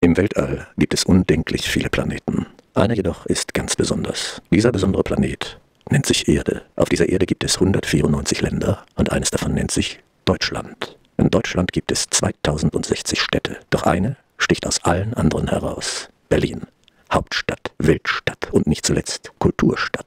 Im Weltall gibt es undenklich viele Planeten. Einer jedoch ist ganz besonders. Dieser besondere Planet nennt sich Erde. Auf dieser Erde gibt es 194 Länder und eines davon nennt sich Deutschland. In Deutschland gibt es 2060 Städte, doch eine sticht aus allen anderen heraus. Berlin. Hauptstadt, Weltstadt und nicht zuletzt Kulturstadt.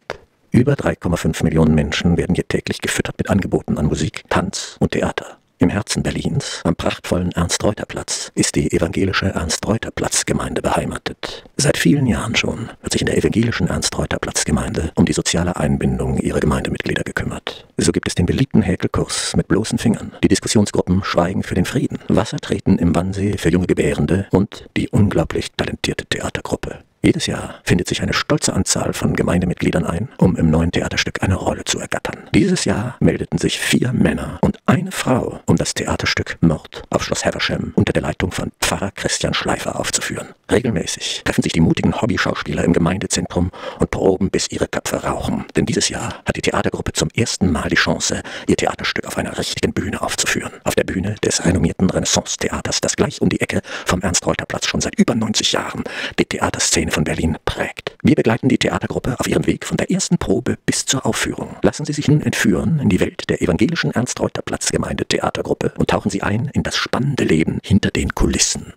Über 3,5 Millionen Menschen werden hier täglich gefüttert mit Angeboten an Musik, Tanz und Theater. Im Herzen Berlins, am prachtvollen Ernst-Reuter-Platz, ist die evangelische Ernst-Reuter-Platz-Gemeinde beheimatet. Seit vielen Jahren schon wird sich in der evangelischen Ernst-Reuter-Platz-Gemeinde um die soziale Einbindung ihrer Gemeindemitglieder gekümmert. So gibt es den beliebten Häkelkurs mit bloßen Fingern, die Diskussionsgruppen Schweigen für den Frieden, Wassertreten im Wannsee für junge Gebärende und die unglaublich talentierte Theatergruppe jedes Jahr findet sich eine stolze Anzahl von Gemeindemitgliedern ein, um im neuen Theaterstück eine Rolle zu ergattern. Dieses Jahr meldeten sich vier Männer und eine Frau, um das Theaterstück Mord auf Schloss Haversham unter der Leitung von Pfarrer Christian Schleifer aufzuführen. Regelmäßig treffen sich die mutigen Hobbyschauspieler im Gemeindezentrum und proben, bis ihre Köpfe rauchen. Denn dieses Jahr hat die Theatergruppe zum ersten Mal die Chance, ihr Theaterstück auf einer richtigen Bühne aufzuführen. Auf der Bühne des renommierten Renaissance-Theaters, das gleich um die Ecke vom Ernst-Reuter-Platz schon seit über 90 Jahren die Theaterszene von Berlin prägt. Wir begleiten die Theatergruppe auf ihrem Weg von der ersten Probe bis zur Aufführung. Lassen Sie sich nun entführen in die Welt der evangelischen Ernst-Reuter-Platzgemeinde Theatergruppe und tauchen Sie ein in das spannende Leben hinter den Kulissen.